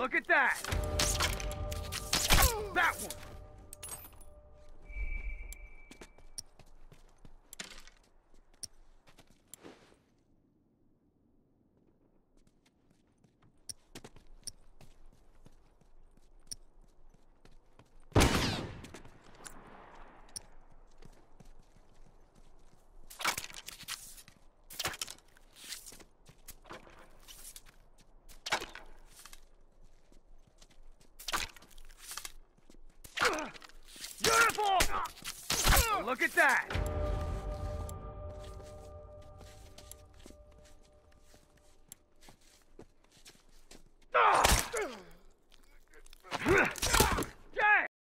Look at that! That one! Uniform! Look at that!